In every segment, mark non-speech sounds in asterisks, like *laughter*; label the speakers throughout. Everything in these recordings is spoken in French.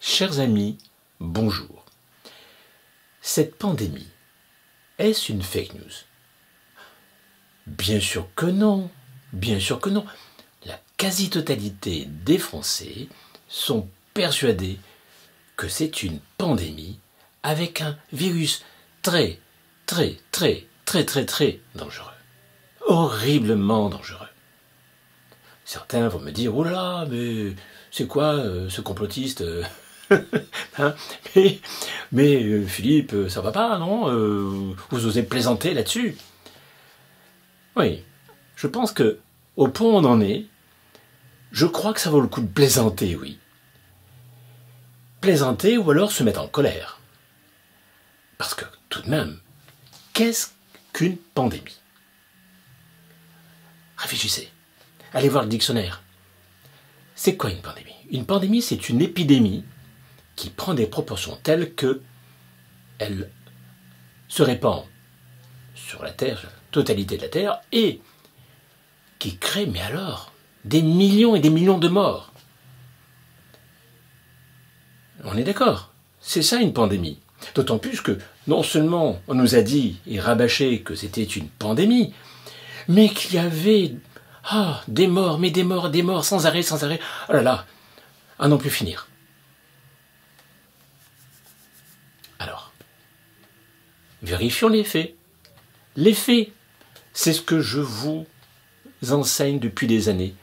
Speaker 1: Chers amis, bonjour. Cette pandémie, est-ce une fake news? Bien sûr que non, bien sûr que non. La quasi-totalité des Français sont persuadés que c'est une pandémie avec un virus très, très, très, très, très, très dangereux. Horriblement dangereux. Certains vont me dire, oh mais c'est quoi euh, ce complotiste euh, *laughs* hein Mais, euh, Philippe, ça va pas, non Vous osez plaisanter là-dessus Oui, je pense que au point où on en est, je crois que ça vaut le coup de plaisanter, oui. Plaisanter ou alors se mettre en colère. Parce que tout de même, qu'est-ce qu'une pandémie? Réfléchissez. Allez voir le dictionnaire. C'est quoi une pandémie? Une pandémie, c'est une épidémie qui prend des proportions telles que elle se répand sur la Terre, la totalité de la Terre, et qui crée, mais alors, des millions et des millions de morts. On est d'accord C'est ça une pandémie. D'autant plus que non seulement on nous a dit et rabâché que c'était une pandémie, mais qu'il y avait ah, des morts, mais des morts, des morts, sans arrêt, sans arrêt. Oh là là, à non plus finir. Alors, vérifions les faits. Les faits, c'est ce que je vous enseigne depuis des années.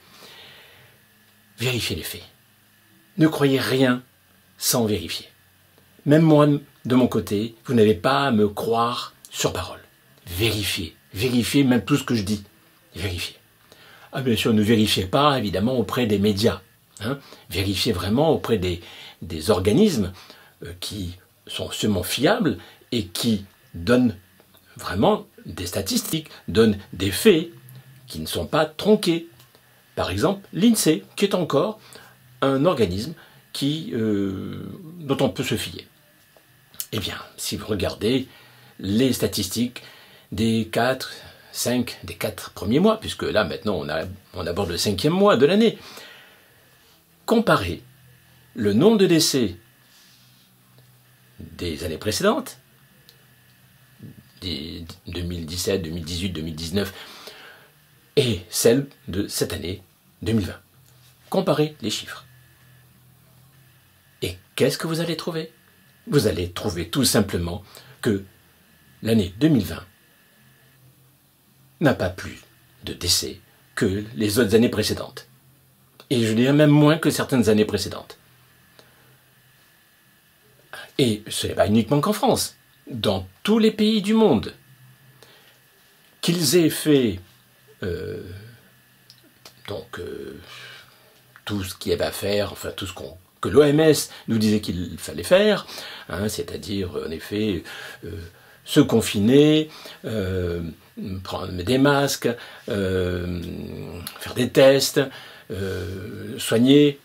Speaker 1: Vérifiez les faits. Ne croyez rien sans vérifier. Même moi, de mon côté, vous n'avez pas à me croire sur parole. Vérifiez. Vérifiez même tout ce que je dis. Vérifiez. Ah, bien sûr, ne vérifiez pas, évidemment, auprès des médias. Hein. Vérifiez vraiment auprès des, organismes euh, qui sont seulement fiables et qui donnent vraiment des statistiques, donnent des faits qui ne sont pas tronqués. Par exemple, l'INSEE, qui est encore un organisme euh, dont on peut se fier. Eh bien, si vous regardez les statistiques des quatre 5 des 4 premiers mois, puisque là maintenant on, on aborde le cinquième mois de l'année, comparer le nombre de décès des années précédentes, 2017, 2018, 2019, et celle de cette année 2020. Comparez les chiffres. Et qu'est-ce que vous allez trouver? Vous allez trouver tout simplement que l'année 2020 n'a pas plus de décès que les autres années précédentes. Et je dirais même moins que certaines années précédentes. Et ce n'est pas uniquement qu'en France, dans tous les pays du monde, qu'ils aient fait euh, donc euh, tout ce qu'il y avait à faire, enfin tout ce qu'on que l'OMS nous disait qu'il fallait faire, hein, c'est-à-dire en effet euh, se confiner, prendre des masques, faire des tests, soigner.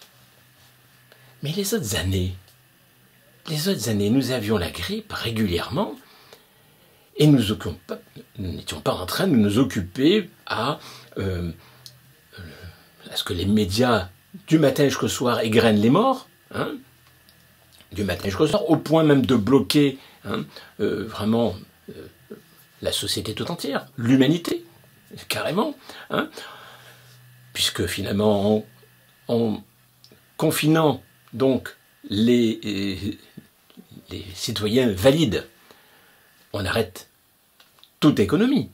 Speaker 1: Mais les autres années, les autres années, nous avions la grippe régulièrement et nous n'étions pas en train de nous occuper à, euh, à ce que les médias, du matin jusqu'au soir, égrènent les morts, hein, du matin jusqu'au soir, au point même de bloquer hein, vraiment la société tout entière, l'humanité, carrément, hein, puisque finalement, en, confinant donc les, les citoyens valides, on arrête toute économie.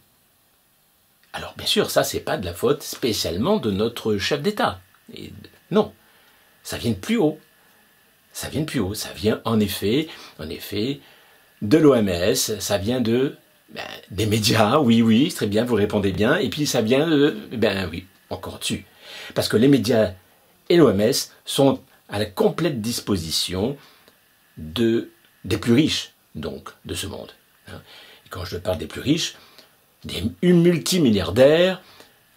Speaker 1: Alors bien sûr, ça c'est pas de la faute spécialement de notre chef d'État. Non, ça vient de plus haut. Ça vient de plus haut. Ça vient en effet, en effet, de l'OMS. Ça vient de ben, des médias, oui, oui, très bien, vous répondez bien. Et puis ça vient de, ben oui, encore dessus. Parce que les médias et l'OMS sont à la complète disposition de, des plus riches, donc, de ce monde. Hein. Quand je parle des plus riches, des multimilliardaires,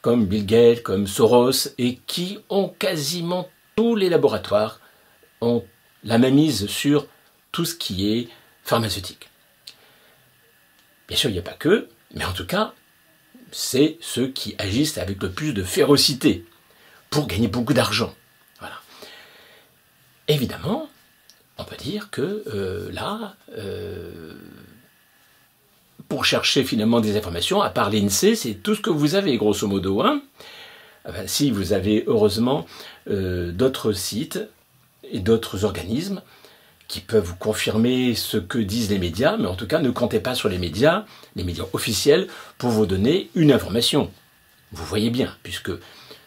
Speaker 1: comme Bill Gates, comme Soros, et qui ont quasiment tous les laboratoires, ont la mise sur tout ce qui est pharmaceutique. Bien sûr, il n'y a pas que, mais en tout cas, c'est ceux qui agissent avec le plus de férocité pour gagner beaucoup d'argent. Évidemment, C'est-à-dire que euh, là, euh, pour chercher finalement des informations, à part l'INSEE, c'est tout ce que vous avez, grosso modo. Hein si vous avez heureusement euh, d'autres sites et d'autres organismes qui peuvent vous confirmer ce que disent les médias, mais en tout cas ne comptez pas sur les médias, les médias officiels, pour vous donner une information. Vous voyez bien, puisque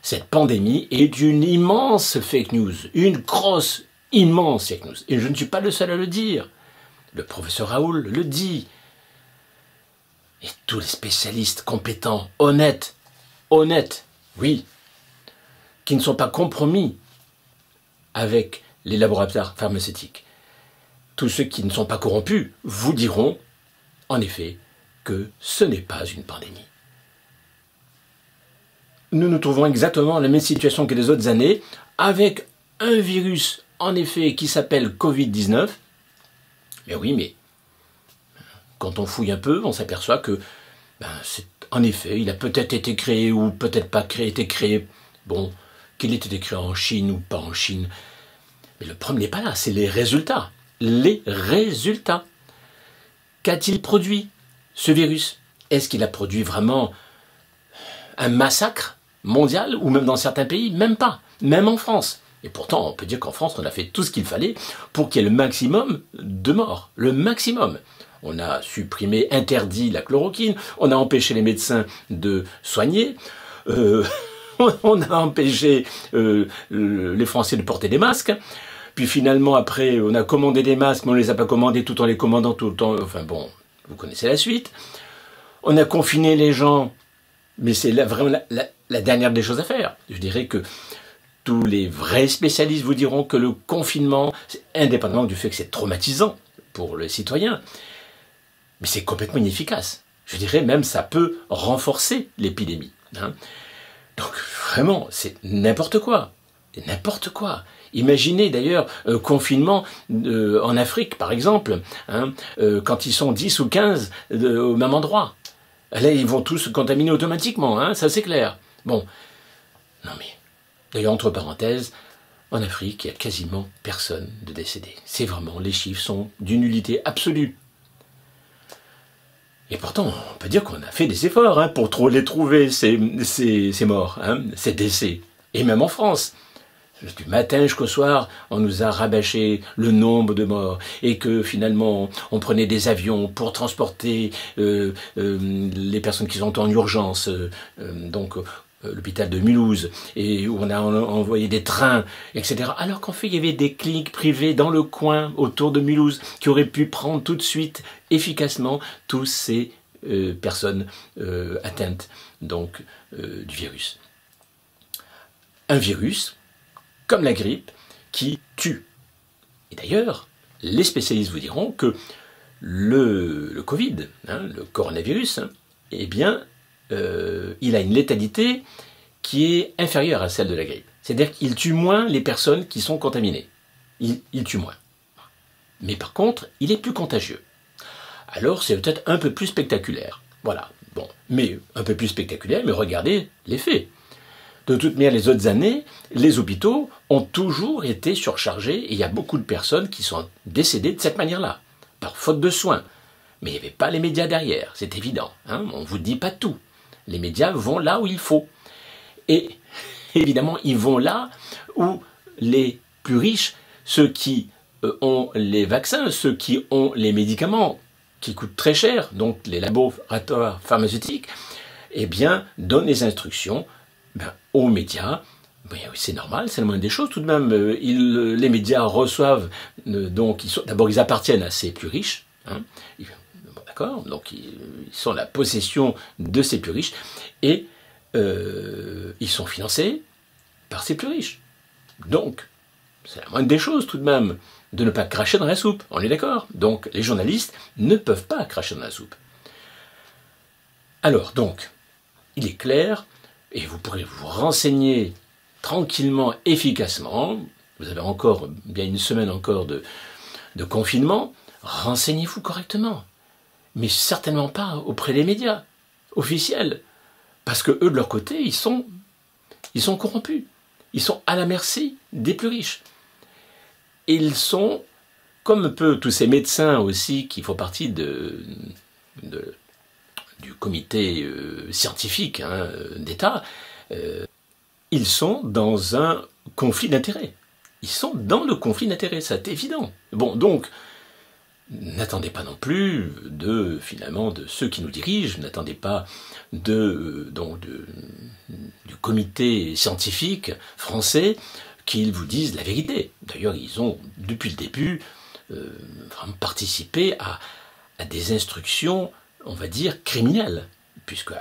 Speaker 1: cette pandémie est une immense fake news, une grosse, immense fake news. Et je ne suis pas le seul à le dire. Le professeur Raoul le dit. Et tous les spécialistes compétents, honnêtes, honnêtes, oui, qui ne sont pas compromis avec les laboratoires pharmaceutiques. Tous ceux qui ne sont pas corrompus vous diront, en effet, que ce n'est pas une pandémie. Nous nous trouvons exactement dans la même situation que les autres années, avec un virus, en effet, qui s'appelle Covid-19. Mais oui, mais quand on fouille un peu, on s'aperçoit que, ben, en effet, il a peut-être été créé ou peut-être pas créé, été créé, bon, qu'il ait été créé en Chine ou pas en Chine. Mais le problème n'est pas là, c'est les résultats. Les résultats. Qu'a-t-il produit, ce virus? Est-ce qu'il a produit vraiment un massacre mondial ou même dans certains pays? Même pas, même en France. Et pourtant, on peut dire qu'en France, on a fait tout ce qu'il fallait pour qu'il y ait le maximum de morts. Le maximum. On a supprimé, interdit la chloroquine, on a empêché les médecins de soigner, euh, *laughs* on a empêché euh, les Français de porter des masques. Puis finalement, après, on a commandé des masques, mais on ne les a pas commandés tout en les commandant tout le temps. Enfin bon, vous connaissez la suite. On a confiné les gens, mais c'est vraiment la, dernière des choses à faire. Je dirais que tous les vrais spécialistes vous diront que le confinement, indépendamment du fait que c'est traumatisant pour les citoyens, mais c'est complètement inefficace. Je dirais même ça peut renforcer l'épidémie. Hein. Donc vraiment, c'est n'importe quoi. N'importe quoi. Imaginez d'ailleurs euh, confinement euh, en Afrique, par exemple, hein, euh, quand ils sont 10 ou 15 au même endroit. Là, ils vont tous se contaminer automatiquement, hein, ça c'est clair. Bon, non mais, d'ailleurs, entre parenthèses, en Afrique, il n'y a quasiment personne de décédé. C'est vraiment, les chiffres sont d'une nullité absolue. Et pourtant, on peut dire qu'on a fait des efforts hein, pour les trouver, ces, morts, hein, ces décès. Et même en France. Du matin jusqu'au soir, on nous a rabâché le nombre de morts et que finalement on prenait des avions pour transporter euh, euh, les personnes qui sont en urgence. Euh, donc l'hôpital de Mulhouse, et où on a envoyé des trains, etc. Alors qu'en fait, il y avait des cliniques privées dans le coin autour de Mulhouse qui auraient pu prendre tout de suite, efficacement, tous ces euh, personnes euh, atteintes donc du virus. Un virus, comme la grippe, qui tue. Et d'ailleurs, les spécialistes vous diront que le, Covid, hein, le coronavirus, hein, eh bien, euh, il a une létalité qui est inférieure à celle de la grippe. C'est-à-dire qu'il tue moins les personnes qui sont contaminées. Il, tue moins. Mais par contre, il est plus contagieux. Alors c'est peut-être un peu plus spectaculaire. Voilà. Bon, mais un peu plus spectaculaire, mais regardez les faits. De toute manière, les autres années, les hôpitaux ont toujours été surchargés et il y a beaucoup de personnes qui sont décédées de cette manière-là, par faute de soins. Mais il n'y avait pas les médias derrière, c'est évident. Hein on ne vous dit pas tout. Les médias vont là où il faut. Et *laughs* évidemment, ils vont là où les plus riches, ceux qui euh, ont les vaccins, ceux qui ont les médicaments qui coûtent très cher, donc les laboratoires pharmaceutiques, eh bien, donnent les instructions ben, aux médias. Ben, c'est normal, c'est le moindre des choses. Tout de même, euh, les médias reçoivent, euh, donc, d'abord, ils appartiennent à ces plus riches. Hein, donc ils, sont la possession de ces plus riches et euh, ils sont financés par ces plus riches. Donc, c'est la moindre des choses tout de même de ne pas cracher dans la soupe, on est d'accord Donc les journalistes ne peuvent pas cracher dans la soupe. Alors donc, il est clair, et vous pourrez vous renseigner tranquillement, efficacement, vous avez encore bien une semaine encore de, de confinement, renseignez-vous correctement mais certainement pas auprès des médias officiels, parce que eux de leur côté, ils sont, ils sont corrompus, ils sont à la merci des plus riches. Ils sont comme peu tous ces médecins aussi qui font partie de, du comité euh, scientifique hein, d'État, euh, ils sont dans un conflit d'intérêts. Ils sont dans le conflit d'intérêts, c'est évident. Bon, donc, n'attendez pas non plus de finalement de ceux qui nous dirigent, n'attendez pas de euh, donc du comité scientifique français qu'ils vous disent la vérité. D'ailleurs, ils ont depuis le début euh, participé à, à, des instructions, on va dire criminelles, puisque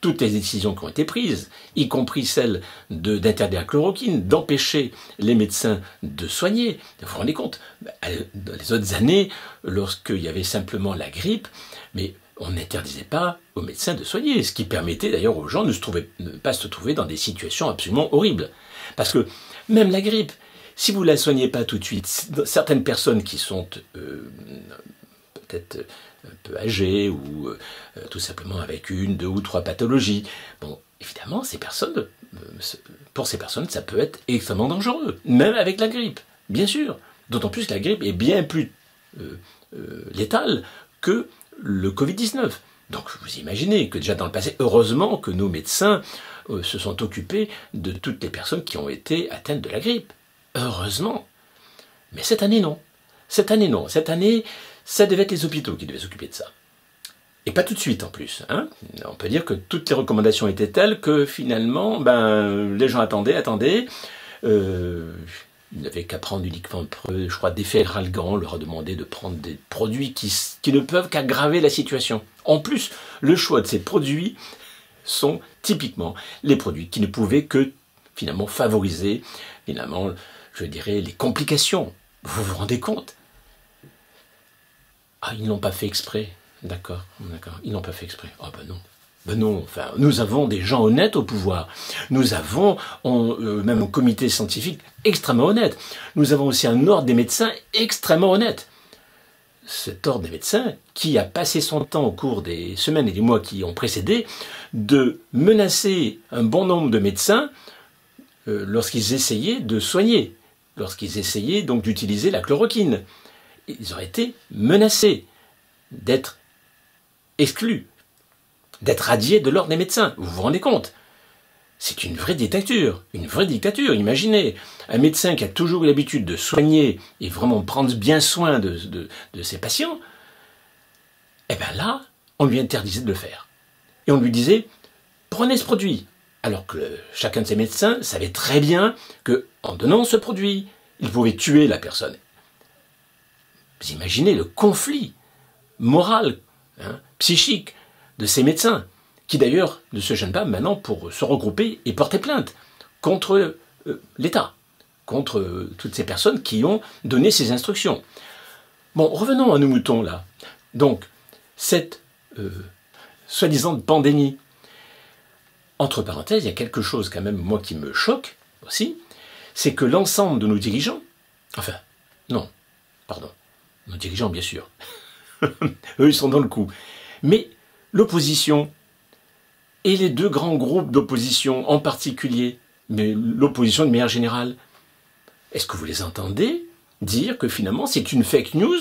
Speaker 1: toutes les décisions qui ont été prises, y compris celle d'interdire la chloroquine, d'empêcher les médecins de soigner. Vous vous rendez compte Dans les autres années, lorsqu'il y avait simplement la grippe, mais on n'interdisait pas aux médecins de soigner, ce qui permettait d'ailleurs aux gens de ne pas se trouver dans des situations absolument horribles. Parce que même la grippe, si vous ne la soignez pas tout de suite, certaines personnes qui sont euh, peut-être peu âgées ou euh, tout simplement avec une, deux ou trois pathologies. Bon, évidemment, ces personnes, euh, pour ces personnes, ça peut être extrêmement dangereux, même avec la grippe, bien sûr. D'autant plus que la grippe est bien plus euh, létale que le Covid-19. Donc vous imaginez que déjà dans le passé, heureusement que nos médecins se sont occupés de toutes les personnes qui ont été atteintes de la grippe. Heureusement. Mais cette année, non. Cette année, non. Cette année, ça devait être les hôpitaux qui devaient s'occuper de ça. Et pas tout de suite en plus. Hein. On peut dire que toutes les recommandations étaient telles que finalement, ben, les gens attendaient, attendaient. Euh, ils n'avaient qu'à prendre uniquement, je crois, des ralgan, on leur a demandé de prendre des produits qui, ne peuvent qu'aggraver la situation. En plus, le choix de ces produits sont typiquement les produits qui ne pouvaient que finalement favoriser, finalement, je dirais, les complications. Vous vous rendez compte? Ah, ils n'ont pas fait exprès. D'accord, d'accord. Ils n'ont pas fait exprès. Ah ben non. Ben non, enfin, nous avons des gens honnêtes au pouvoir. Nous avons, euh, même au comité scientifique, extrêmement honnête. Nous avons aussi un ordre des médecins extrêmement honnête. Cet ordre des médecins qui a passé son temps au cours des semaines et des mois qui ont précédé de menacer un bon nombre de médecins euh, lorsqu'ils essayaient de soigner, lorsqu'ils essayaient donc d'utiliser la chloroquine ils auraient été menacés d'être exclus, d'être radiés de l'ordre des médecins. Vous vous rendez compte? C'est une vraie dictature, une vraie dictature. Imaginez un médecin qui a toujours l'habitude de soigner et vraiment prendre bien soin de, de ses patients. Eh bien là, on lui interdisait de le faire. Et on lui disait, prenez ce produit. Alors que chacun de ces médecins savait très bien que, en donnant ce produit, il pouvait tuer la personne. Vous imaginez le conflit moral, hein, psychique de ces médecins, qui d'ailleurs ne se gênent pas maintenant pour se regrouper et porter plainte contre euh, l'État, contre euh, toutes ces personnes qui ont donné ces instructions. Bon, revenons à nos moutons là. Donc, cette euh, soi-disant pandémie, entre parenthèses, il y a quelque chose quand même, moi, qui me choque aussi, c'est que l'ensemble de nos dirigeants, enfin, non, pardon, nos dirigeants bien sûr, *laughs* eux ils sont dans le coup, mais l'opposition et les deux grands groupes d'opposition en particulier, mais l'opposition de manière générale, est-ce que vous les entendez dire que finalement c'est une fake news?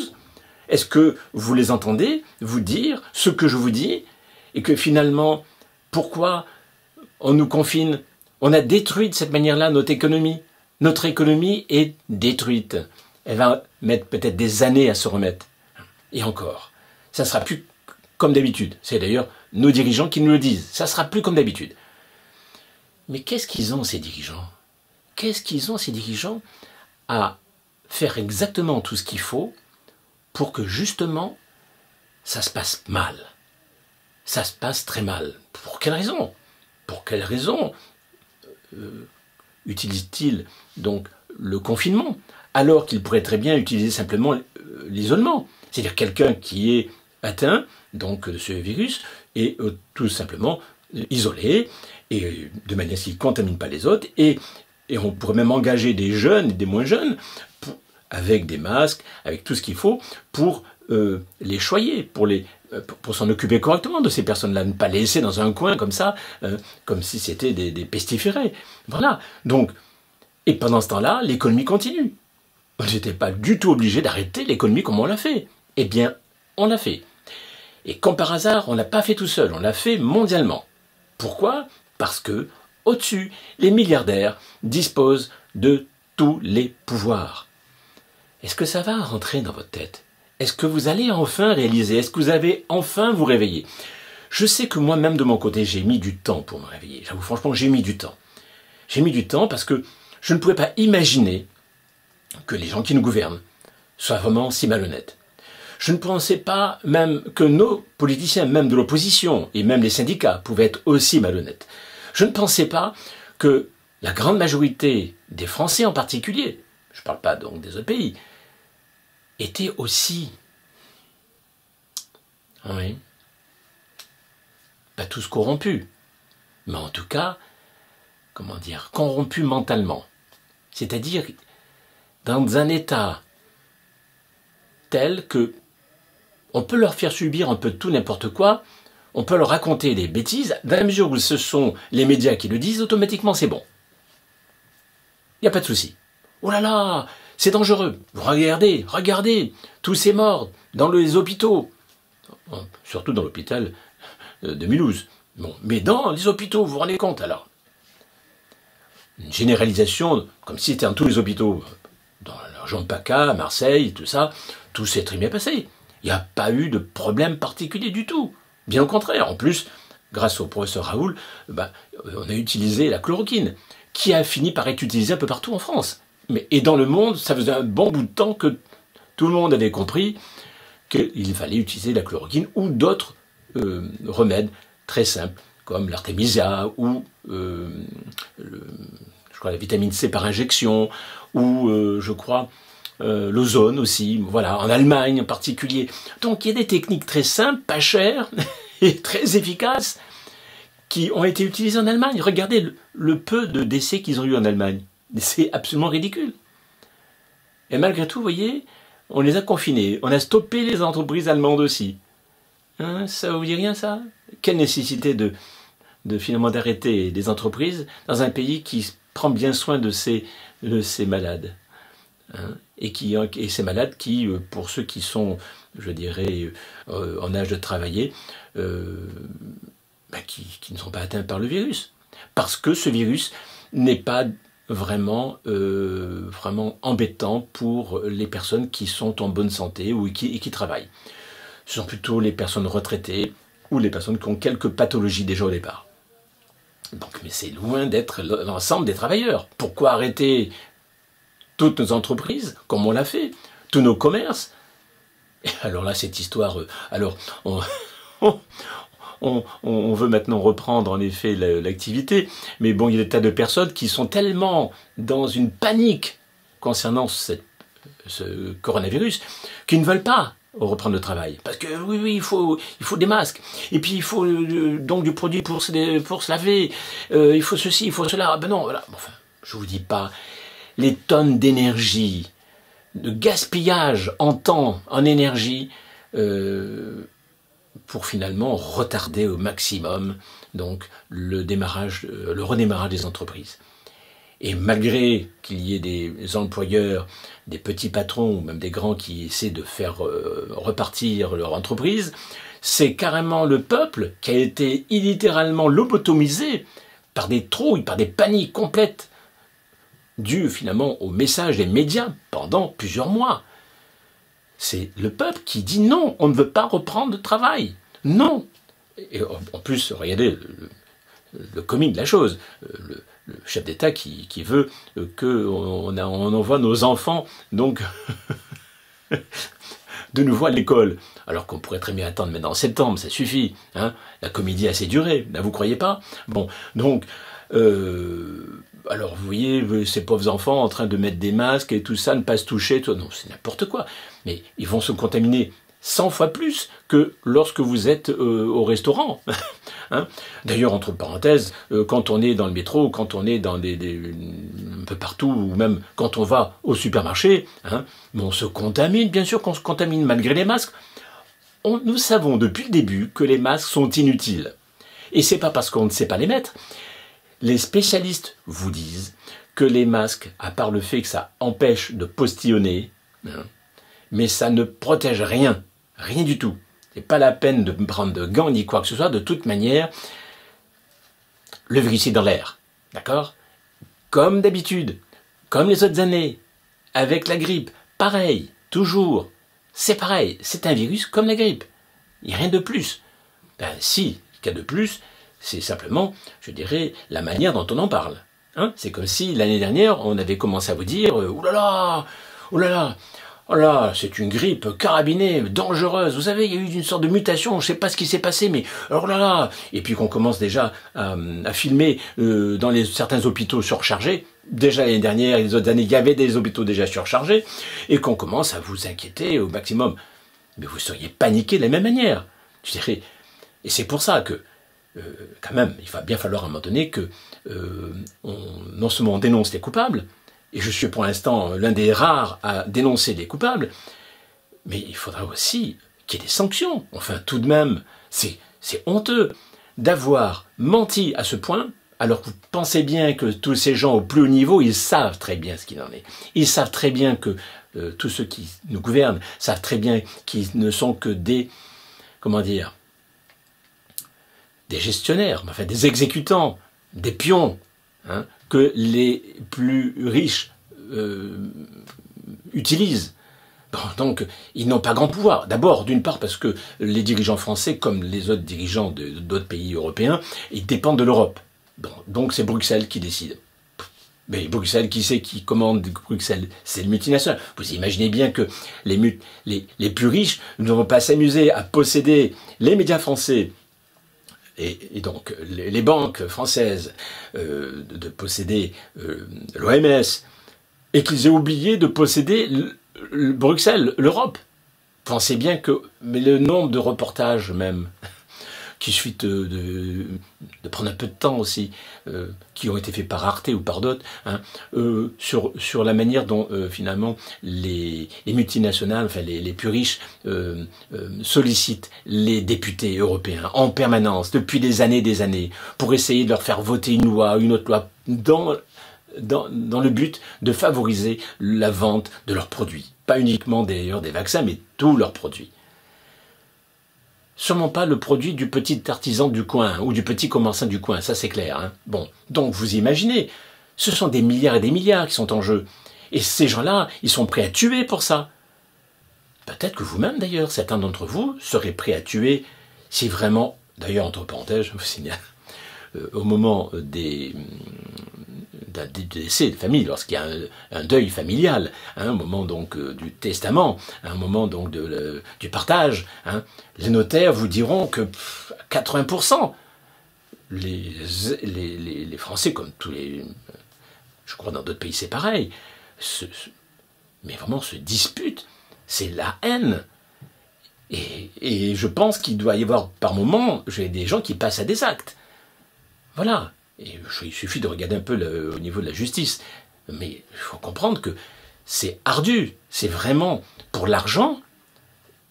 Speaker 1: Est-ce que vous les entendez vous dire ce que je vous dis et que finalement, pourquoi on nous confine? On a détruit de cette manière-là notre économie. Notre économie est détruite elle va mettre peut-être des années à se remettre. Et encore, ça ne sera plus comme d'habitude. C'est d'ailleurs nos dirigeants qui nous le disent. Ça ne sera plus comme d'habitude. Mais qu'est-ce qu'ils ont, ces dirigeants? Qu'est-ce qu'ils ont, ces dirigeants, à faire exactement tout ce qu'il faut pour que justement ça se passe mal? Ça se passe très mal. Pour quelle raison? Pour quelle raison euh, utilise-t-il donc le confinement? Alors qu'il pourrait très bien utiliser simplement euh, l'isolement. C'est-à-dire quelqu'un qui est atteint donc de ce virus et euh, tout simplement euh, isolé et de manière à ce qu'il ne contamine pas les autres et, et, on pourrait même engager des jeunes et des moins jeunes avec des masques, avec tout ce qu'il faut pour les choyer, pour les s'en occuper correctement de ces personnes-là, ne pas les laisser dans un coin comme ça, comme si c'était des, des pestiférés. Voilà. Donc, et pendant ce temps-là, l'économie continue. On n'était pas du tout obligé d'arrêter l'économie comme on l'a fait. Eh bien, on l'a fait. Et comme par hasard, on l'a pas fait tout seul, on l'a fait mondialement. Pourquoi? Parce que, au-dessus, les milliardaires disposent de tous les pouvoirs. Est-ce que ça va rentrer dans votre tête? Est-ce que vous allez enfin réaliser? Est-ce que vous avez enfin vous réveiller? Je sais que moi-même de mon côté, j'ai mis du temps pour me réveiller. J'avoue franchement, j'ai mis du temps. J'ai mis du temps parce que je ne pouvais pas imaginer que les gens qui nous gouvernent soient vraiment si malhonnêtes. Je ne pensais pas même que nos politiciens, même de l'opposition, et même les syndicats, pouvaient être aussi malhonnêtes. Je ne pensais pas que la grande majorité des Français en particulier, je ne parle pas donc des autres pays, étaient aussi... Oui. Pas tous corrompus, mais en tout cas, comment dire, corrompus mentalement. C'est-à-dire dans un état tel que on peut leur faire subir un peu tout n'importe quoi, on peut leur raconter des bêtises, dans la mesure où ce sont les médias qui le disent, automatiquement c'est bon. Il n'y a pas de souci. Oh là là, c'est dangereux. Regardez, regardez, tous ces morts dans les hôpitaux. Surtout dans l'hôpital de Mulhouse. Bon, mais dans les hôpitaux, vous vous rendez compte alors? Une généralisation, comme si c'était dans tous les hôpitaux de PACA, Marseille, tout ça, tout s'est très bien passé. Il n'y a pas eu de problème particulier du tout. Bien au contraire. En plus, grâce au professeur Raoul, ben, on a utilisé la chloroquine, qui a fini par être utilisée un peu partout en France. Mais, et dans le monde, ça faisait un bon bout de temps que tout le monde avait compris qu'il fallait utiliser la chloroquine ou d'autres euh, remèdes très simples, comme l'artémisia ou euh, je crois la vitamine C par injection, ou euh, je crois euh, l'ozone aussi, voilà, en Allemagne en particulier. Donc il y a des techniques très simples, pas chères *laughs* et très efficaces qui ont été utilisées en Allemagne. Regardez le, peu de décès qu'ils ont eu en Allemagne. C'est absolument ridicule. Et malgré tout, vous voyez, on les a confinés, on a stoppé les entreprises allemandes aussi. Hein, ça vous dit rien ça? Quelle nécessité de, de finalement d'arrêter des entreprises dans un pays qui prend bien soin de ces, malades. Hein, et, qui, et ces malades qui, euh, pour ceux qui sont, je dirais, euh, en âge de travailler, euh, bah, qui, ne sont pas atteints par le virus. Parce que ce virus n'est pas vraiment, vraiment embêtant pour les personnes qui sont en bonne santé ou qui, et qui travaillent. Ce sont plutôt les personnes retraitées ou les personnes qui ont quelques pathologies déjà au départ. Donc, mais c'est loin d'être l'ensemble des travailleurs. Pourquoi arrêter toutes nos entreprises, comme on l'a fait, tous nos commerces? Alors là, cette histoire, euh, alors on, *laughs* on, veut maintenant reprendre en effet l'activité, mais bon, il y a des tas de personnes qui sont tellement dans une panique concernant ce coronavirus qu'ils ne veulent pas reprendre le travail. Parce que oui, oui, il faut, des masques. Et puis il faut euh, donc du produit pour se, pour se laver. Euh, il faut ceci, il faut cela. Ah ben non, voilà. Enfin, je vous dis pas les tonnes d'énergie, de gaspillage en temps, en énergie, euh, pour finalement retarder au maximum donc le démarrage, le redémarrage des entreprises. Et malgré qu'il y ait des employeurs, des petits patrons ou même des grands qui essaient de faire euh, repartir leur entreprise, c'est carrément le peuple qui a été illitéralement lobotomisé par des trouilles, par des paniques complètes, dues finalement au message des médias pendant plusieurs mois. C'est le peuple qui dit non, on ne veut pas reprendre de travail. Non. Et en plus, regardez le, le comique de la chose. Le, le chef d'État qui, veut qu'on on, envoie nos enfants donc *laughs* de nouveau à l'école. Alors qu'on pourrait très bien attendre maintenant en septembre, ça suffit. Hein la comédie a assez duré, ne vous croyez pas? Bon, donc, euh, alors vous voyez ces pauvres enfants en train de mettre des masques et tout ça, ne pas se toucher, non, c'est n'importe quoi. Mais ils vont se contaminer 100 fois plus que lorsque vous êtes euh, au restaurant. *laughs* Hein? D'ailleurs, entre parenthèses, euh, quand on est dans le métro, quand on est dans des, un peu partout, ou même quand on va au supermarché, hein, on se contamine, bien sûr qu'on se contamine malgré les masques. nous savons depuis le début que les masques sont inutiles. Et c'est pas parce qu'on ne sait pas les mettre. Les spécialistes vous disent que les masques, à part le fait que ça empêche de postillonner, hein, mais ça ne protège rien, rien du tout. C'est pas la peine de prendre de gants ni quoi que ce soit. De toute manière, le virus est dans l'air, d'accord? Comme d'habitude, comme les autres années, avec la grippe, pareil, toujours. C'est pareil, c'est un virus comme la grippe. Il n'y a rien de plus. Ben si, qu'il y a de plus, c'est simplement, je dirais, la manière dont on en parle. Hein? C'est comme si l'année dernière, on avait commencé à vous dire euh, Ouh Oh là, c'est une grippe carabinée, dangereuse. Vous savez, il y a eu une sorte de mutation, je ne sais pas ce qui s'est passé, mais oh là là Et puis qu'on commence déjà à, filmer euh, dans les, certains hôpitaux surchargés. Déjà l'année dernière et les autres années, il y avait des hôpitaux déjà surchargés, et qu'on commence à vous inquiéter au maximum. Mais vous seriez paniqué de la même manière. Je dirais, et c'est pour ça que euh, quand même, il va bien falloir à un moment donné que euh, non seulement on dénonce les coupables, et je suis pour l'instant l'un des rares à dénoncer les coupables, mais il faudra aussi qu'il y ait des sanctions. Enfin, tout de même, c'est honteux d'avoir menti à ce point, alors que vous pensez bien que tous ces gens au plus haut niveau, ils savent très bien ce qu'il en est. Ils savent très bien que euh, tous ceux qui nous gouvernent savent très bien qu'ils ne sont que des, comment dire, des gestionnaires, enfin des exécutants, des pions, hein, que les plus riches euh, utilisent. donc, ils n'ont pas grand pouvoir. D'abord, d'une part, parce que les dirigeants français, comme les autres dirigeants d'autres pays européens, ils dépendent de l'Europe. donc, c'est Bruxelles qui décide. Mais Bruxelles, qui c'est qui commande Bruxelles? C'est le multinational. Vous imaginez bien que les, plus riches ne vont pas s'amuser à posséder les médias français et, donc les, banques françaises euh, de, posséder euh, l'OMS et qu'ils aient oublié de posséder Bruxelles, l'Europe. Pensez bien que mais le nombre de reportages même qui suit de, prendre un peu de temps aussi, euh, qui ont été faits par Arte ou par d'autres, hein, euh, sur, sur la manière dont euh, finalement les, multinationales, enfin les, les plus riches, sollicitent les députés européens en permanence, depuis des années des années, pour essayer de leur faire voter une loi, une autre loi, dans dans, dans, le but de favoriser la vente de leurs produits. Pas uniquement d'ailleurs des vaccins, mais tous leurs produits sûrement pas le produit du petit artisan du coin ou du petit commerçant du coin, ça c'est clair. Hein. bon, donc vous imaginez, ce sont des milliards et des milliards qui sont en jeu. Et ces gens-là, ils sont prêts à tuer pour ça. Peut-être que vous-même d'ailleurs, certains d'entre vous seraient prêts à tuer si vraiment, d'ailleurs entre parenthèses, je vous signale, euh, au moment des, d'un décès de famille, lorsqu'il y a un, deuil familial, hein, un moment donc euh, du testament, un moment donc de, du partage, hein, les notaires vous diront que 80%, les, les, Français, comme tous les... Je crois dans d'autres pays c'est pareil, mais vraiment se disputent, c'est la haine. Et, et je pense qu'il doit y avoir par moments, j'ai des gens qui passent à des actes. Voilà. Il suffit de regarder un peu au niveau de la justice. Mais il faut comprendre que c'est ardu. C'est vraiment pour l'argent.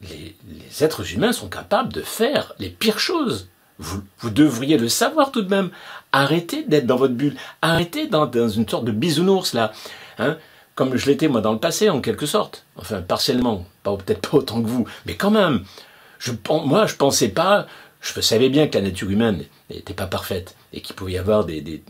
Speaker 1: Les, êtres humains sont capables de faire les pires choses. Vous, devriez le savoir tout de même. Arrêtez d'être dans votre bulle. Arrêtez dans, dans une sorte de bisounours là. Hein? Comme je l'étais moi dans le passé en quelque sorte. Enfin partiellement. Peut-être pas autant que vous. Mais quand même. Moi je pensais pas. Je savais bien que la nature humaine n'était pas parfaite et qu'il pouvait y avoir des, des,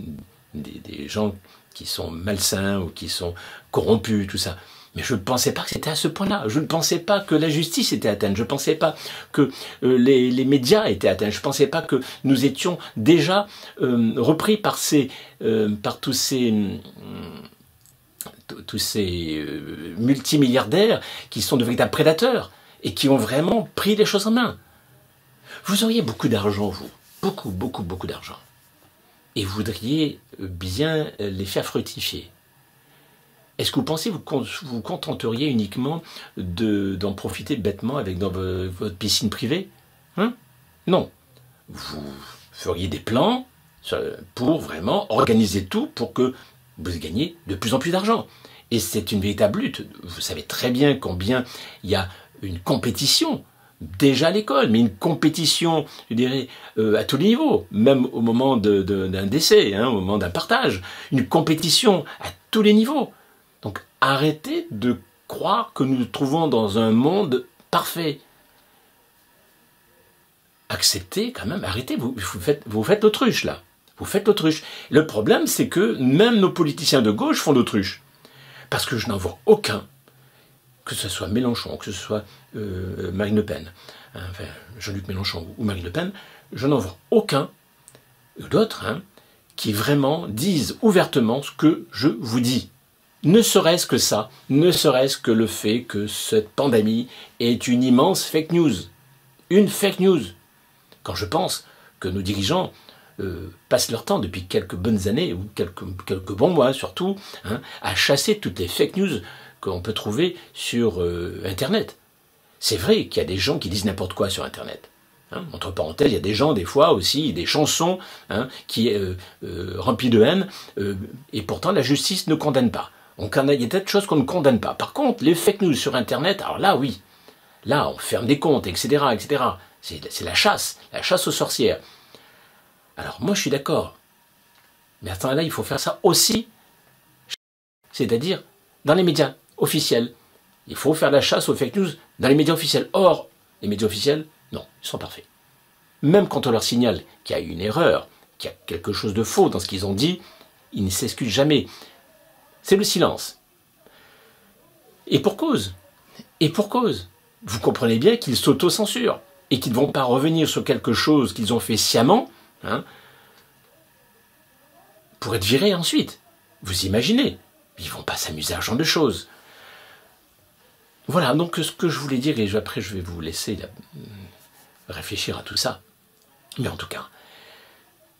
Speaker 1: des, gens qui sont malsains ou qui sont corrompus, tout ça. Mais je ne pensais pas que c'était à ce point-là. Je ne pensais pas que la justice était atteinte. Je ne pensais pas que euh, les, les, médias étaient atteints. Je ne pensais pas que nous étions déjà euh, repris par, ces, euh, par tous ces, tous ces multimilliardaires qui sont de véritables prédateurs et qui ont vraiment pris les choses en main. Vous auriez beaucoup d'argent, vous. Beaucoup, beaucoup, beaucoup d'argent et voudriez bien les faire fructifier. Est-ce que vous pensez que vous vous contenteriez uniquement d'en profiter bêtement avec dans votre piscine privée? Hein? Non. Vous feriez des plans pour vraiment organiser tout pour que vous gagniez de plus en plus d'argent. Et c'est une véritable lutte. Vous savez très bien combien il y a une compétition déjà à l'école, mais une compétition, je dirais, euh, à tous les niveaux, même au moment d'un décès, hein, au moment d'un partage, une compétition à tous les niveaux. Donc arrêtez de croire que nous nous trouvons dans un monde parfait. Acceptez quand même, arrêtez, vous, faites, vous faites l'autruche là. Vous faites l'autruche. Le problème, c'est que même nos politiciens de gauche font l'autruche. Parce que je n'en vois aucun, que ce soit Mélenchon, que ce soit euh, Marine Le Pen, hein, enfin, Jean-Luc Mélenchon ou Marine Le Pen, je n'en vois aucun, d'autres, hein, qui vraiment disent ouvertement ce que je vous dis. Ne serait-ce que ça, ne serait-ce que le fait que cette pandémie est une immense fake news. Une fake news. Quand je pense que nos dirigeants euh, passent leur temps depuis quelques bonnes années, ou quelques, quelques bons mois surtout, hein, à chasser toutes les fake news qu'on peut trouver sur euh, Internet. C'est vrai qu'il y a des gens qui disent n'importe quoi sur Internet. Hein. entre parenthèses, il y a des gens, des fois aussi, des chansons hein, qui euh, remplies de haine, et pourtant la justice ne condamne pas. Donc il y a peut-être choses qu'on ne condamne pas. Par contre, les fake news sur Internet, alors là, oui. Là, on ferme des comptes, etc., etc. C'est la chasse, la chasse aux sorcières. Alors moi je suis d'accord. Mais attends, là, il faut faire ça aussi, c'est-à-dire dans les médias officiels. Il faut faire la chasse aux fake news dans les médias officiels. Or, les médias officiels, non, ils sont parfaits. Même quand on leur signale qu'il y a une erreur, qu'il y a quelque chose de faux dans ce qu'ils ont dit, ils ne s'excusent jamais. C'est le silence. Et pour cause. Et pour cause. Vous comprenez bien qu'ils s'auto-censurent et qu'ils ne vont pas revenir sur quelque chose qu'ils ont fait sciemment Hein, pour être virés ensuite. Vous imaginez Ils vont pas s'amuser à ce genre de choses. Voilà, donc ce que je voulais dire, et après je vais vous laisser réfléchir à tout ça. Mais en tout cas,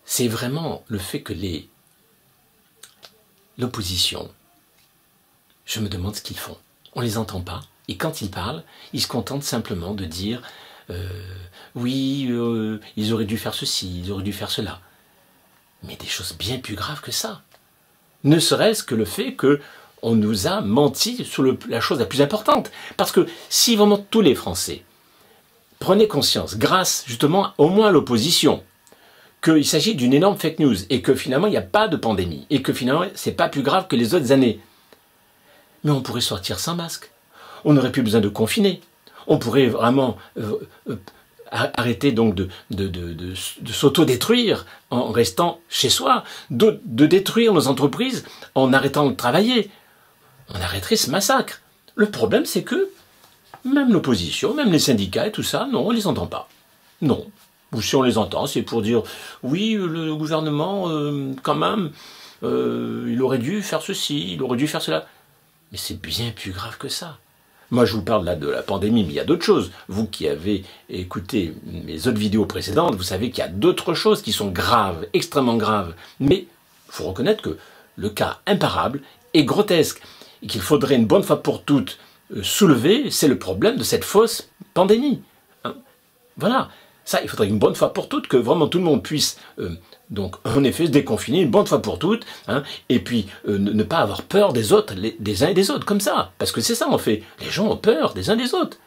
Speaker 1: c'est vraiment le fait que les l'opposition, je me demande ce qu'ils font. On ne les entend pas. Et quand ils parlent, ils se contentent simplement de dire euh, oui, euh, ils auraient dû faire ceci, ils auraient dû faire cela. Mais des choses bien plus graves que ça. Ne serait-ce que le fait que on nous a menti sur la chose la plus importante. Parce que si vraiment tous les Français prenaient conscience, grâce justement au moins à l'opposition, qu'il s'agit d'une énorme fake news et que finalement il n'y a pas de pandémie et que finalement c'est pas plus grave que les autres années, mais on pourrait sortir sans masque. On n'aurait plus besoin de confiner on pourrait vraiment euh, euh, arrêter donc de, de, s'auto-détruire en restant chez soi, de, détruire nos entreprises en arrêtant de travailler. On arrêterait ce massacre. Le problème, c'est que même l'opposition, même les syndicats et tout ça, non, on ne les entend pas. Non. Ou si on les entend, c'est pour dire oui, le gouvernement, euh, quand même, il aurait dû faire ceci, il aurait dû faire cela. Mais c'est bien plus grave que ça. Moi, je vous parle là de la pandémie, mais il y a d'autres choses. Vous qui avez écouté mes autres vidéos précédentes, vous savez qu'il y a d'autres choses qui sont graves, extrêmement graves. Mais il faut reconnaître que le cas imparable est grotesque et qu'il faudrait une bonne fois pour toutes euh, soulever, c'est le problème de cette fausse pandémie. Hein. voilà. Ça, il faudrait une bonne fois pour toutes que vraiment tout le monde puisse euh, donc, en effet, se déconfiner une bonne fois pour toutes, hein, et puis euh, ne, pas avoir peur des autres, des uns et des autres, comme ça. Parce que c'est ça, en fait. Les gens ont peur des uns des autres.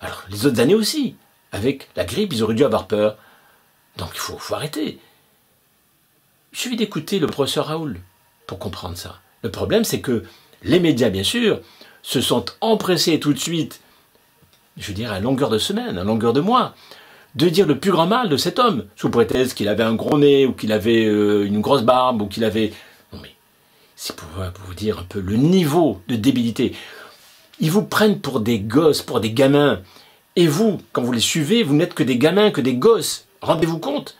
Speaker 1: Alors, les autres années aussi. Avec la grippe, ils auraient dû avoir peur. Donc, il faut, faut arrêter. Il suffit d'écouter le professeur Raoul pour comprendre ça. Le problème, c'est que les médias, bien sûr, se sont empressés tout de suite, je veux dire, à longueur de semaine, à longueur de mois, de dire le plus grand mal de cet homme, sous prétexte qu'il avait un gros nez, ou qu'il avait euh, une grosse barbe, ou qu'il avait... Non mais, c'est pour, vous dire un peu le niveau de débilité. Ils vous prennent pour des gosses, pour des gamins. Et vous, quand vous les suivez, vous n'êtes que des gamins, que des gosses. Rendez-vous compte?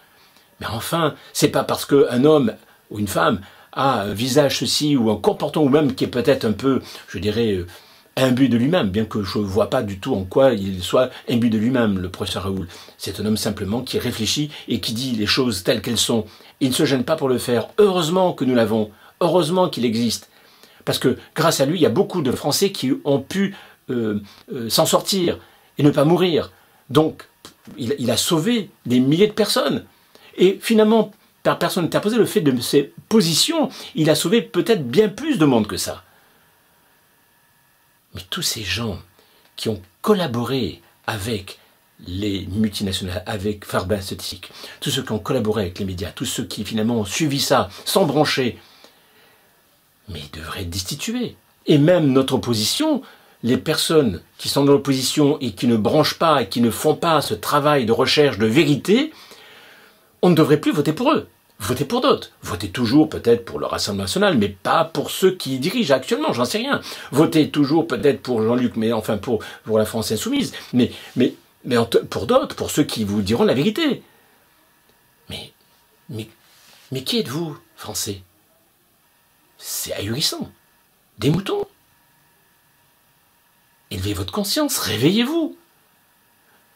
Speaker 1: Mais enfin, c'est pas parce qu'un homme ou une femme a un visage ceci ou un comportement ou même qui est peut-être un peu, je dirais, euh, imbu de lui-même, bien que je ne vois pas du tout en quoi il soit imbu de lui-même, le professeur Raoul. C'est un homme simplement qui réfléchit et qui dit les choses telles qu'elles sont. Il ne se gêne pas pour le faire. Heureusement que nous l'avons. Heureusement qu'il existe. Parce que grâce à lui, il y a beaucoup de Français qui ont pu euh, euh, s'en sortir et ne pas mourir. Donc, il, a sauvé des milliers de personnes. Et finalement, par personne interposée, le fait de ses positions, il a sauvé peut-être bien plus de monde que ça. Mais tous ces gens qui ont collaboré avec les multinationales avec pharmaceutique, tous ceux qui ont collaboré avec les médias, tous ceux qui finalement ont suivi ça sans broncher, mais ils devraient être destitués. Et même notre opposition, les personnes qui sont dans l'opposition et qui ne branchent pas et qui ne font pas ce travail de recherche de vérité, on ne devrait plus voter pour eux. Votez pour d'autres. Votez toujours peut-être pour le Rassemblement national, mais pas pour ceux qui dirigent actuellement, j'en sais rien. Votez toujours peut-être pour Jean-Luc, mais enfin pour, la France insoumise. Mais, mais, mais pour d'autres, pour ceux qui vous diront la vérité. Mais, mais qui êtes-vous, Français? C'est ahurissant. Des moutons. Élevez votre conscience, réveillez-vous.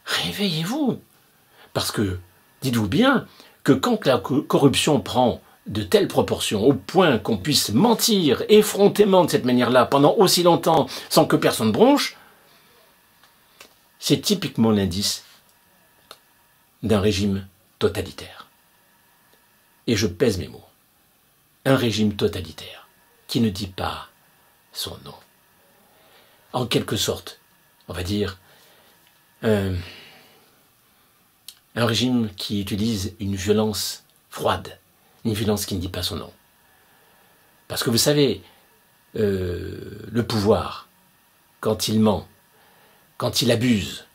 Speaker 1: Réveillez-vous. Parce que, dites-vous bien, quand la corruption prend de telles proportions, au point qu'on puisse mentir effrontément de cette manière-là pendant aussi longtemps sans que personne bronche, c'est typiquement l'indice d'un régime totalitaire. Et je pèse mes mots. Un régime totalitaire qui ne dit pas son nom. En quelque sorte, on va dire, un, un régime qui utilise une violence froide, une violence qui ne dit pas son nom. Parce que vous savez, euh, le pouvoir, quand il ment, quand il abuse,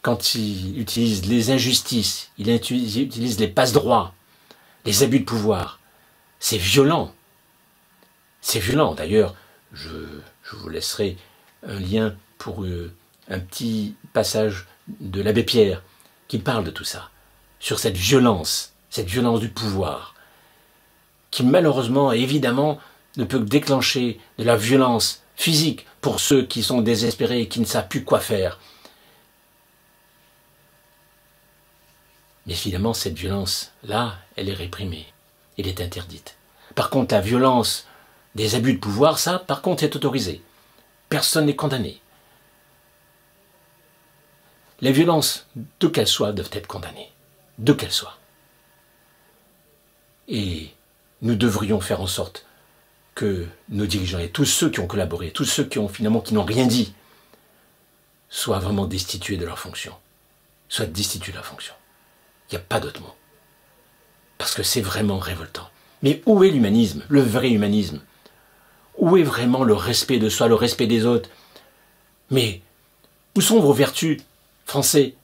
Speaker 1: quand il utilise les injustices, il utilise les passe-droits, les abus de pouvoir, c'est violent. C'est violent. D'ailleurs, je, vous laisserai un lien pour euh, un petit passage de l'abbé Pierre qui parle de tout ça, sur cette violence, cette violence du pouvoir, qui malheureusement, évidemment, ne peut déclencher de la violence physique pour ceux qui sont désespérés et qui ne savent plus quoi faire. Mais évidemment, cette violence-là, elle est réprimée, elle est interdite. Par contre, la violence des abus de pouvoir, ça, par contre, est autorisé. Personne n'est condamné. Les violences, de qu'elles soient, doivent être condamnées. De qu'elles soient. Et nous devrions faire en sorte que nos dirigeants et tous ceux qui ont collaboré, tous ceux qui ont finalement n'ont rien dit, soient vraiment destitués de leur fonction. Soient destitués de leur fonction. Il n'y a pas d'autre mot. Parce que c'est vraiment révoltant. Mais où est l'humanisme, le vrai humanisme? Où est vraiment le respect de soi, le respect des autres? Mais où sont vos vertus? Français.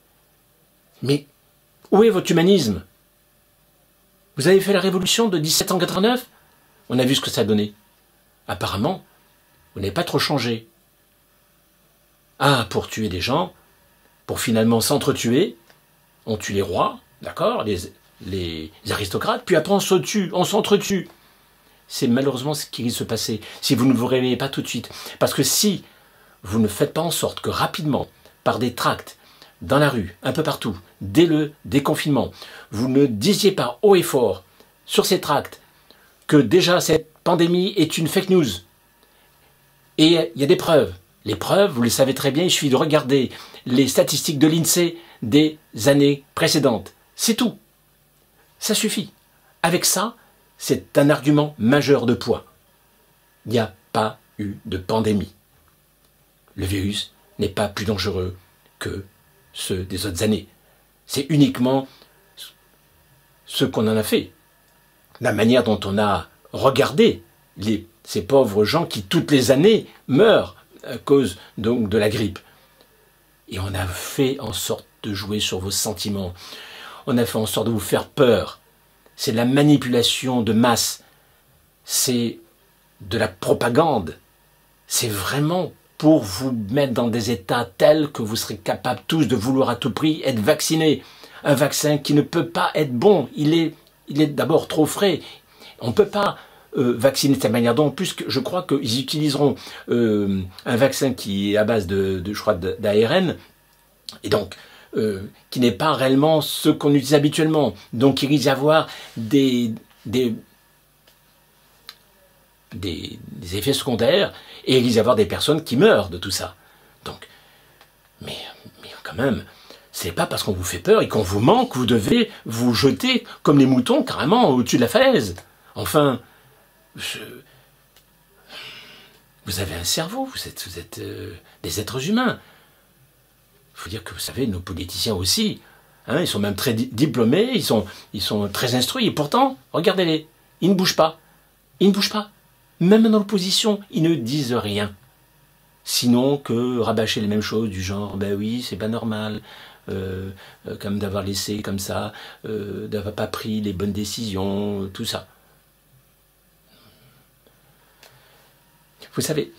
Speaker 1: Mais où est votre humanisme? Vous avez fait la révolution de 1789 On a vu ce que ça a donné. Apparemment, vous n'avez pas trop changé. Ah, pour tuer des gens, pour finalement s'entretuer, on tue les rois, d'accord, les, aristocrates, puis après on se tue, on s'entretue. C'est malheureusement ce qui se passer si vous ne vous réveillez pas tout de suite. Parce que si vous ne faites pas en sorte que rapidement, par des tracts, dans la rue, un peu partout, dès le déconfinement, vous ne disiez pas haut et fort sur ces tracts que déjà cette pandémie est une fake news. Et il y a des preuves. Les preuves, vous le savez très bien, il suffit de regarder les statistiques de l'INSEE des années précédentes. C'est tout. Ça suffit. Avec ça, c'est un argument majeur de poids. Il n'y a pas eu de pandémie. Le virus n'est pas plus dangereux que ceux des autres années. C'est uniquement ce qu'on en a fait. La manière dont on a regardé ces pauvres gens qui toutes les années meurent à cause donc de la grippe. Et on a fait en sorte de jouer sur vos sentiments. On a fait en sorte de vous faire peur. C'est de la manipulation de masse. C'est de la propagande. C'est vraiment pour vous mettre dans des états tels que vous serez capables tous de vouloir à tout prix être vaccinés. Un vaccin qui ne peut pas être bon, il est, il est d'abord trop frais. On ne peut pas euh, vacciner de cette manière. Donc, puisque je crois qu'ils utiliseront euh, un vaccin qui est à base de, je crois, d'ARN, et donc euh, qui n'est pas réellement ce qu'on utilise habituellement. Donc, il risque d'y avoir des, des des, effets secondaires et il y avoir des personnes qui meurent de tout ça. Donc, mais, quand même, c'est pas parce qu'on vous fait peur et qu'on vous manque que vous devez vous jeter comme les moutons carrément au-dessus de la falaise. Enfin, vous avez un cerveau, vous êtes, vous euh, des êtres humains. faut dire que vous savez, nos politiciens aussi, hein, ils sont même très diplômés, ils sont très instruits, et pourtant, regardez-les, ils ne bougent pas. Ils ne bougent pas. Même dans l'opposition, ils ne disent rien. Sinon que rabâcher les mêmes choses du genre, ben oui, c'est pas normal, euh, euh, comme d'avoir laissé comme ça, euh, d'avoir pas pris les bonnes décisions, tout ça. Vous savez,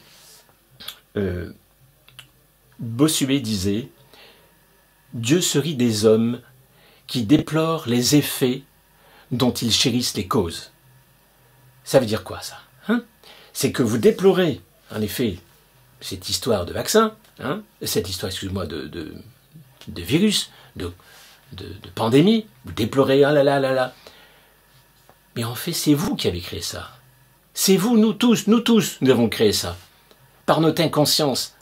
Speaker 1: Bossuet disait Dieu se rit des hommes qui déplorent les effets dont ils chérissent les causes. Ça veut dire quoi ça? Hein C'est que vous déplorez, en effet, cette histoire de vaccin, hein, cette histoire, excuse-moi, de, virus, de, de, pandémie, vous déplorez, ah là là là là. Mais en fait, c'est vous qui avez créé ça. C'est vous, nous tous, nous tous, nous avons créé ça. Par notre inconscience.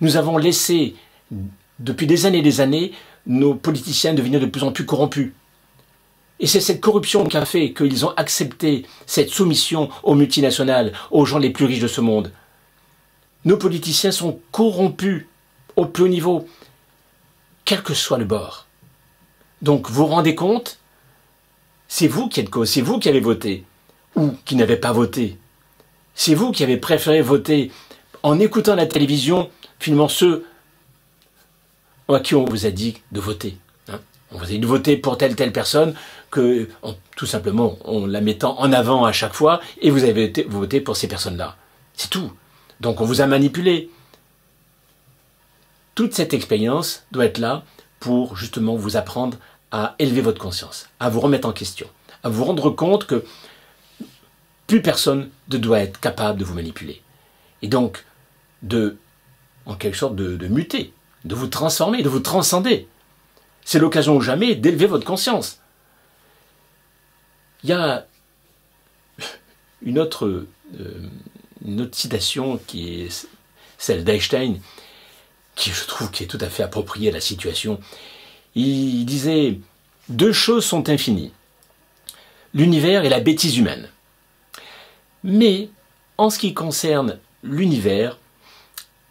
Speaker 1: Nous avons laissé, depuis des années et des années, nos politiciens devenir de plus en plus corrompus. Et c'est cette corruption qui a fait qu'ils ont accepté cette soumission aux multinationales, aux gens les plus riches de ce monde. Nos politiciens sont corrompus au plus haut niveau, quel que soit le bord. Donc vous vous rendez compte? C'est vous qui êtes cause, c'est vous qui avez voté, ou qui n'avez pas voté. C'est vous qui avez préféré voter en écoutant la télévision, finalement ceux à qui on vous a dit de voter. On vous a dit de voter pour telle telle personne, que tout simplement en la mettant en avant à chaque fois, et vous avez voté pour ces personnes-là. C'est tout. Donc on vous a manipulé. Toute cette expérience doit être là pour justement vous apprendre à élever votre conscience, à vous remettre en question, à vous rendre compte que plus personne ne doit être capable de vous manipuler. Et donc, de, en quelque sorte, de muter, de vous transformer, de vous transcender. C'est l'occasion jamais d'élever votre conscience. Il y a une autre, euh, une autre citation qui est celle d'Einstein, qui je trouve qui est tout à fait appropriée à la situation. Il disait Deux choses sont infinies l'univers et la bêtise humaine. Mais en ce qui concerne l'univers,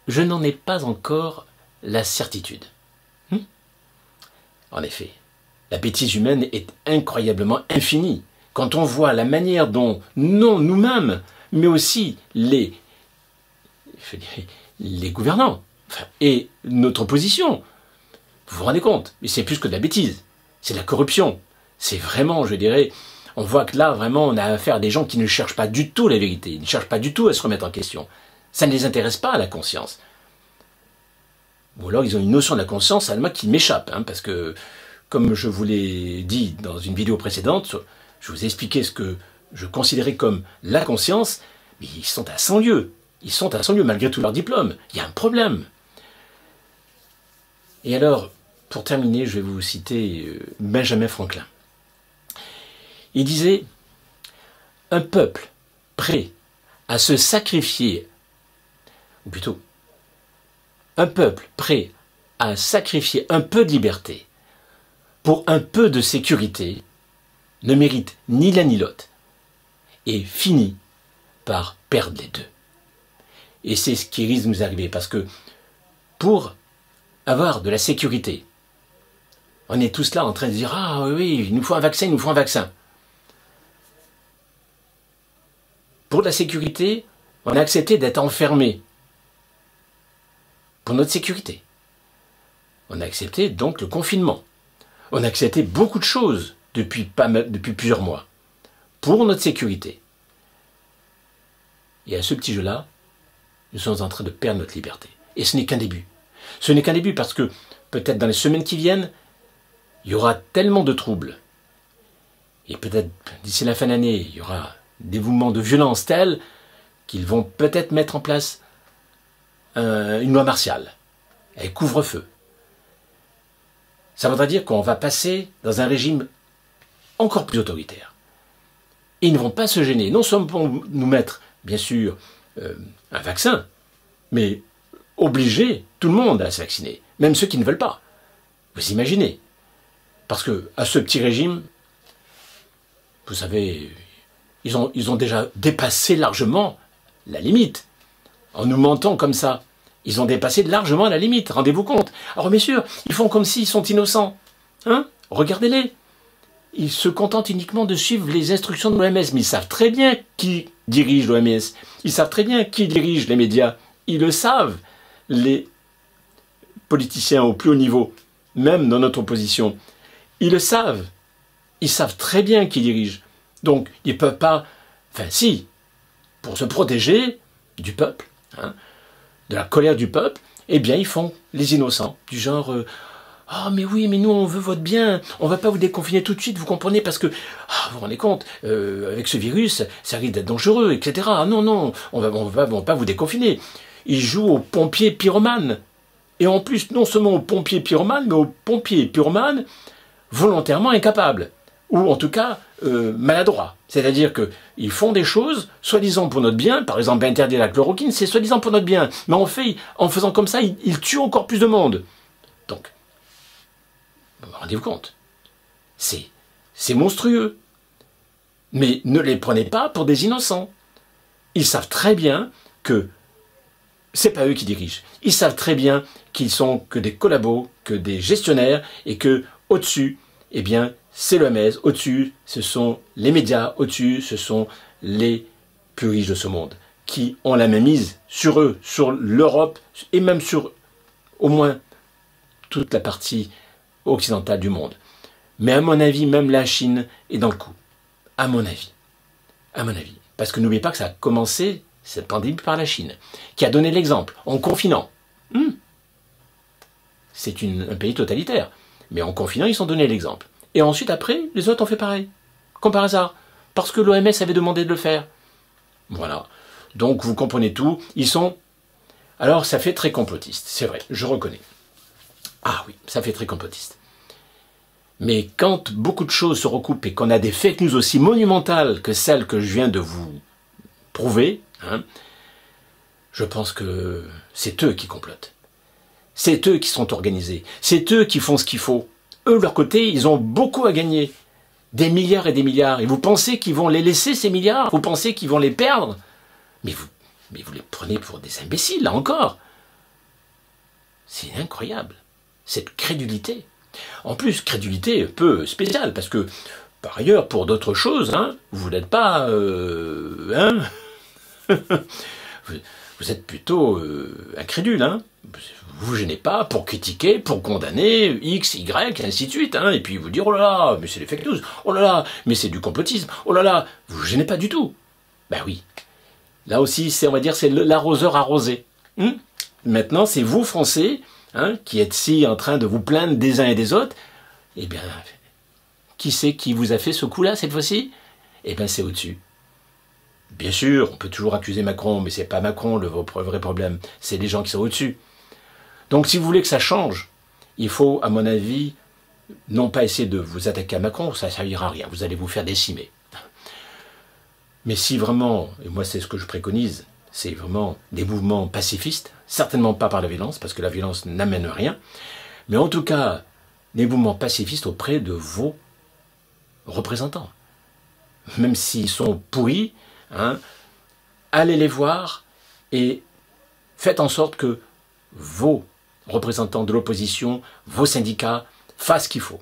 Speaker 1: je n'en ai pas encore la certitude. En effet, la bêtise humaine est incroyablement infinie quand on voit la manière dont, non nous-mêmes, mais aussi les, gouvernants et notre opposition, vous vous rendez compte, c'est plus que de la bêtise, c'est de la corruption. C'est vraiment, je dirais, on voit que là, vraiment, on a affaire à des gens qui ne cherchent pas du tout la vérité, ils ne cherchent pas du tout à se remettre en question. Ça ne les intéresse pas, la conscience. Ou alors ils ont une notion de la conscience, à qui m'échappe, hein, parce que, comme je vous l'ai dit dans une vidéo précédente, je vous ai expliqué ce que je considérais comme la conscience, mais ils sont à 100 lieues. Ils sont à 100 lieues malgré tout leur diplôme. Il y a un problème. Et alors, pour terminer, je vais vous citer euh, Benjamin Franklin. Il disait Un peuple prêt à se sacrifier, ou plutôt, un peuple prêt à sacrifier un peu de liberté pour un peu de sécurité ne mérite ni l'un ni l'autre et finit par perdre les deux. Et c'est ce qui risque de nous arriver parce que pour avoir de la sécurité, on est tous là en train de dire Ah oui, il nous faut un vaccin, il nous faut un vaccin. Pour la sécurité, on a accepté d'être enfermé. Pour notre sécurité. On a accepté donc le confinement. On a accepté beaucoup de choses depuis, plusieurs mois, pour notre sécurité. Et à ce petit jeu-là, nous sommes en train de perdre notre liberté. Et ce n'est qu'un début. Ce n'est qu'un début parce que peut-être dans les semaines qui viennent, il y aura tellement de troubles. Et peut-être d'ici la fin de l'année, il y aura des mouvements de violence tels qu'ils vont peut-être mettre en place une loi martiale, avec couvre-feu. Ça voudra dire qu'on va passer dans un régime encore plus autoritaires. Et ils ne vont pas se gêner, non seulement pour nous mettre, bien sûr, euh, un vaccin, mais obliger tout le monde à se vacciner, même ceux qui ne veulent pas. Vous imaginez Parce que à ce petit régime, vous savez, ils ont déjà dépassé largement la limite en nous mentant comme ça. Ils ont dépassé largement la limite, rendez-vous compte. Alors messieurs, ils font comme s'ils sont innocents. Hein? Regardez-les. Ils se contentent uniquement de suivre les instructions de l'OMS, mais ils savent très bien qui dirige l'OMS. Ils savent très bien qui dirige les médias. Ils le savent, les politiciens au plus haut niveau, même dans notre opposition. Ils le savent. Ils savent très bien qui dirige. Donc, ils ne peuvent pas. Enfin, si, pour se protéger du peuple, hein, de la colère du peuple, eh bien, ils font les innocents, du genre. Euh, ah mais oui, mais nous on veut votre bien, on va pas vous déconfiner tout de suite, vous comprenez, parce que ah, vous vous rendez compte, euh, avec ce virus, ça risque d'être dangereux, etc. Ah, non, non, on va, on va, va pas vous déconfiner. Ils jouent aux pompiers pyromanes. Et en plus, non seulement aux pompiers pyromanes, mais aux pompiers pyromanes volontairement incapables, ou en tout cas euh, maladroits. C'est-à-dire qu'ils font des choses, soi-disant pour notre bien, par exemple interdire la chloroquine, c'est soi-disant pour notre bien, mais en fait, en faisant comme ça, ils, tuent encore plus de monde. Donc, rendez-vous compte, c'est, c'est monstrueux. Mais ne les prenez pas pour des innocents. Ils savent très bien que c'est pas eux qui dirigent. Ils savent très bien qu'ils sont que des collabos, que des gestionnaires, et que au-dessus, eh bien, c'est l'OMS, au-dessus, ce sont les médias, au-dessus, ce sont les plus riches de ce monde, qui ont la même mise sur eux, sur l'Europe, et même sur au moins toute la partie occidentale du monde. Mais à mon avis, même la Chine est dans le coup. À mon avis. À mon avis. Parce que n'oubliez pas que ça a commencé, cette pandémie, par la Chine, qui a donné l'exemple en confinant. Hmm. C'est un pays totalitaire. Mais en confinant, ils ont donné l'exemple. Et ensuite, après, les autres ont fait pareil. Comme par hasard. Parce que l'OMS avait demandé de le faire. Voilà. Donc, vous comprenez tout. Ils sont. Alors, ça fait très complotiste. C'est vrai, je reconnais. Ah oui, ça fait très complotiste. Mais quand beaucoup de choses se recoupent et qu'on a des fake news aussi monumentales que celles que je viens de vous prouver, hein, je pense que c'est eux qui complotent. C'est eux qui sont organisés. C'est eux qui font ce qu'il faut eux, de leur côté, ils ont beaucoup à gagner. Des milliards et des milliards. Et vous pensez qu'ils vont les laisser, ces milliards? Vous pensez qu'ils vont les perdre? Mais vous, mais vous les prenez pour des imbéciles, là encore. C'est incroyable, cette crédulité. En plus, crédulité peu spéciale, parce que, par ailleurs, pour d'autres choses, hein, vous n'êtes pas... Euh, hein? *laughs* vous, êtes plutôt euh, incrédule. Hein vous vous gênez pas pour critiquer, pour condamner X, Y, et ainsi de suite, hein, et puis vous dire oh là là, mais c'est des fake news, oh là là, mais c'est du complotisme, oh là là, vous vous gênez pas du tout. Ben oui. Là aussi, c'est, on va dire, c'est l'arroseur arrosé. Hum? Maintenant, c'est vous, Français, hein, qui êtes si en train de vous plaindre des uns et des autres. Eh bien, qui c'est qui vous a fait ce coup-là cette fois-ci? Eh bien, c'est au-dessus. Bien sûr, on peut toujours accuser Macron, mais c'est pas Macron le vrai problème, c'est les gens qui sont au-dessus. Donc si vous voulez que ça change, il faut, à mon avis, non pas essayer de vous attaquer à Macron, ça ne servira à rien, vous allez vous faire décimer. Mais si vraiment, et moi c'est ce que je préconise, c'est vraiment des mouvements pacifistes, certainement pas par la violence, parce que la violence n'amène rien, mais en tout cas des mouvements pacifistes auprès de vos représentants. Même s'ils sont pourris, hein, allez les voir et faites en sorte que vos représentants de l'opposition, vos syndicats, fassent ce qu'il faut.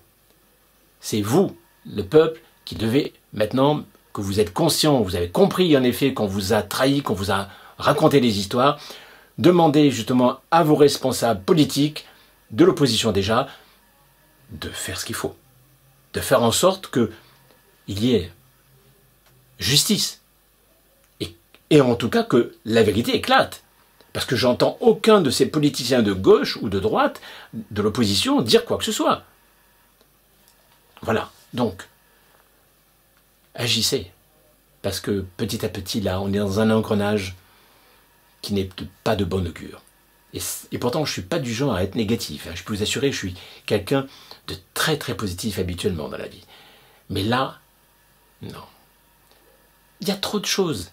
Speaker 1: C'est vous, le peuple, qui devez maintenant que vous êtes conscient, vous avez compris en effet qu'on vous a trahi, qu'on vous a raconté des histoires, demander justement à vos responsables politiques, de l'opposition déjà, de faire ce qu'il faut. De faire en sorte qu'il y ait justice. Et, en tout cas que la vérité éclate. Parce que j'entends aucun de ces politiciens de gauche ou de droite, de l'opposition, dire quoi que ce soit. Voilà. Donc, agissez. Parce que petit à petit, là, on est dans un engrenage qui n'est pas de bonne augure. Et, pourtant, je ne suis pas du genre à être négatif. Hein. Je peux vous assurer, je suis quelqu'un de très très positif habituellement dans la vie. Mais là, non. Il y a trop de choses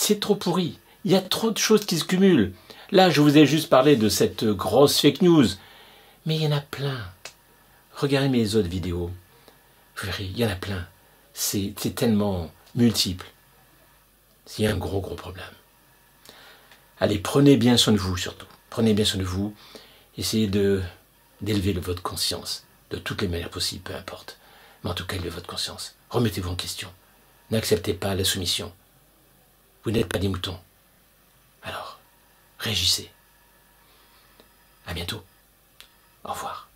Speaker 1: c'est trop pourri. Il y a trop de choses qui se cumulent. Là, je vous ai juste parlé de cette grosse fake news. Mais il y en a plein. Regardez mes autres vidéos. Vous verrez, il y en a plein. C'est tellement multiple. C'est un gros, gros problème. Allez, prenez bien soin de vous surtout. Prenez bien soin de vous. Essayez d'élever votre conscience de toutes les manières possibles, peu importe. Mais en tout cas, élevez votre conscience. Remettez-vous en question. N'acceptez pas la soumission. Vous n'êtes pas des moutons. Alors, régissez. À bientôt. Au revoir.